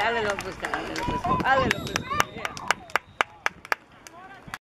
hazle lo puesto, hazle lo puesto, hazle lo puesto.